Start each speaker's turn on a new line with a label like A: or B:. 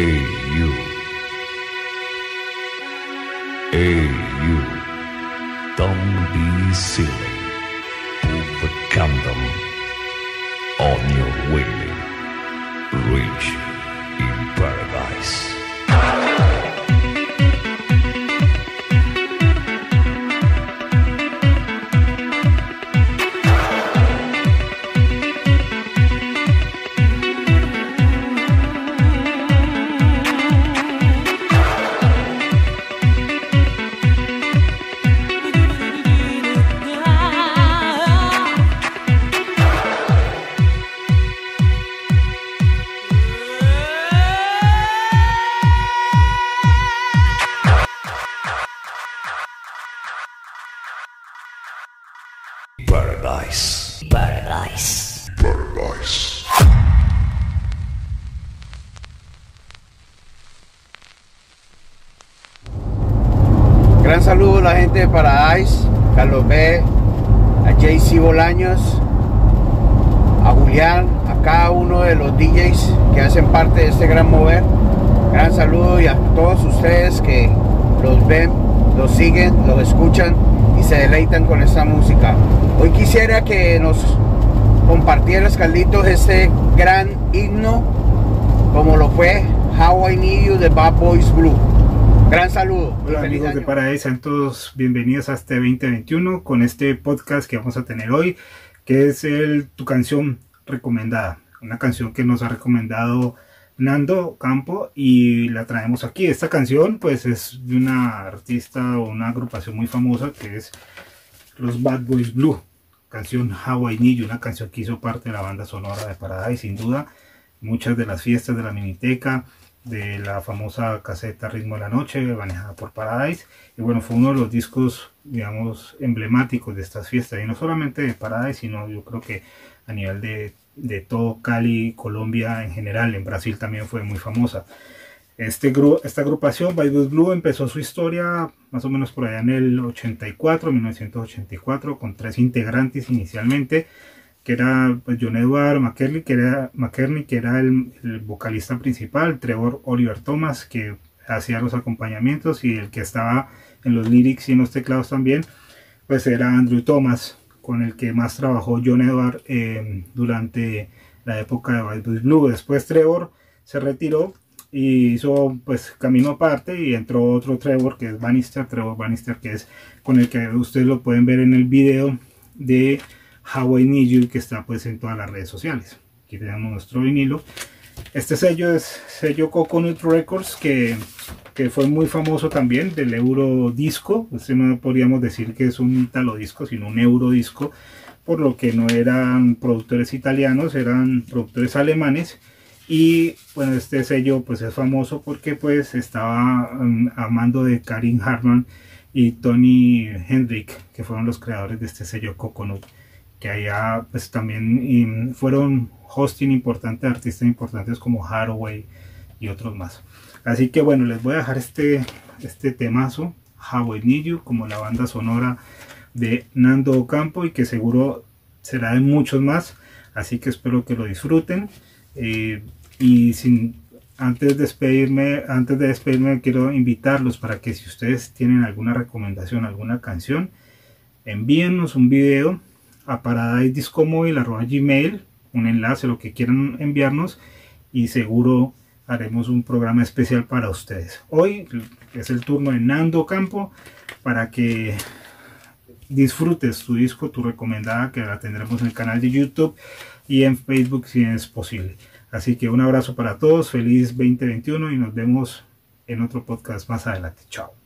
A: Hey, you. Don't be silly. Put the condom on your willy.
B: Gran saludo a la gente de Paradise, Carlos B, a JC Bolaños, a Julián, a cada uno de los DJs que hacen parte de este gran mover. Gran saludo y a todos ustedes que los ven, los siguen, los escuchan y se deleitan con esta música. Hoy quisiera que nos compartieras, Carlitos, este gran himno como lo fue How I Need You de Bad Boys Blue. Gran saludo.
C: Hola amigos de
B: año.
C: Paradise, sean todos bienvenidos a este 2021 con este podcast que vamos a tener hoy, que es el Tu canción recomendada, una canción que nos ha recomendado Nando Campo y la traemos aquí. Esta canción pues es de una artista o una agrupación muy famosa que es los Bad Boys Blue, canción How I Need You, una canción que hizo parte de la banda sonora de Paradise, sin duda. Muchas de las fiestas de la Miniteca, de la famosa caseta Ritmo de la Noche, manejada por Paradise. Y bueno, fue uno de los discos, digamos, emblemáticos de estas fiestas. Y no solamente de Paradise, sino yo creo que a nivel de, de todo Cali, Colombia en general, en Brasil también fue muy famosa. Este, gru- esta agrupación, By Blues Blue, empezó su historia más o menos por allá en el 84, 1984, con tres integrantes inicialmente, que era pues, John Edward McKerney, que era, que era el, vocalista principal, Trevor Oliver Thomas, que hacía los acompañamientos, y el que estaba en los lyrics y en los teclados también, pues era Andrew Thomas, con el que más trabajó John Edward eh, durante la época de By Blues Blue. Después Trevor se retiró y hizo pues camino aparte y entró otro Trevor que es Bannister, Trevor Bannister que es con el que ustedes lo pueden ver en el video de How I Need You que está pues en todas las redes sociales. Aquí tenemos nuestro vinilo. Este sello es sello Coconut Records que, que fue muy famoso también del Euro Disco. Este no podríamos decir que es un Italo disco, sino un Euro disco, por lo que no eran productores italianos, eran productores alemanes. Y bueno, este sello pues es famoso porque pues estaba um, a mando de Karin Hartman y Tony Hendrick, que fueron los creadores de este sello Coconut, que allá pues también fueron hosting importantes, artistas importantes como Haraway y otros más. Así que bueno, les voy a dejar este, este temazo, How I Need You, como la banda sonora de Nando Ocampo y que seguro será de muchos más. Así que espero que lo disfruten. Eh, y sin antes de despedirme, antes de despedirme quiero invitarlos para que si ustedes tienen alguna recomendación, alguna canción, envíennos un video a paradisdiscomóvil.gmail, un enlace, lo que quieran enviarnos y seguro haremos un programa especial para ustedes. Hoy es el turno de Nando Campo para que disfrutes tu disco, tu recomendada, que la tendremos en el canal de YouTube y en Facebook si es posible. Así que un abrazo para todos, feliz 2021 y nos vemos en otro podcast más adelante. Chao.